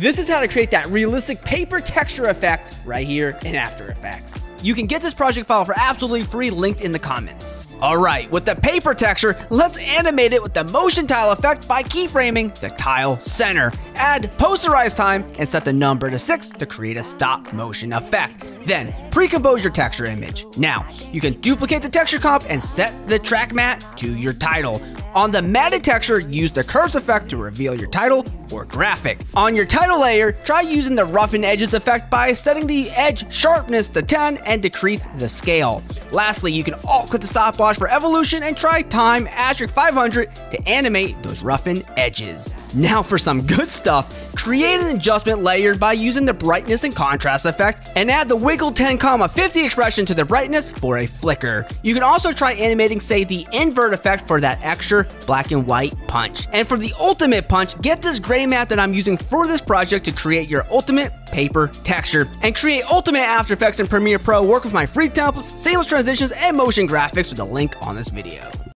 This is how to create that realistic paper texture effect right here in After Effects. You can get this project file for absolutely free linked in the comments. Alright, with the paper texture, let's animate it with the motion tile effect by keyframing the tile center. Add posterize time and set the number to 6 to create a stop motion effect. Then, pre-compose your texture image. Now, you can duplicate the texture comp and set the track matte to your title. On the matted texture, use the curves effect to reveal your title or graphic. On your title layer, try using the roughen edges effect by setting the edge sharpness to 10 and decrease the scale. Lastly, you can alt click the stopwatch for evolution and try time asterisk 500 to animate those roughened edges. Now for some good stuff, create an adjustment layer by using the brightness and contrast effect and add the wiggle 10, 50 expression to the brightness for a flicker. You can also try animating say the invert effect for that extra black and white punch. And for the ultimate punch, get this gray mat that I'm using for this project to create your ultimate paper texture. And create ultimate After Effects in Premiere Pro, work with my free templates, seamless transitions, and motion graphics with the link on this video.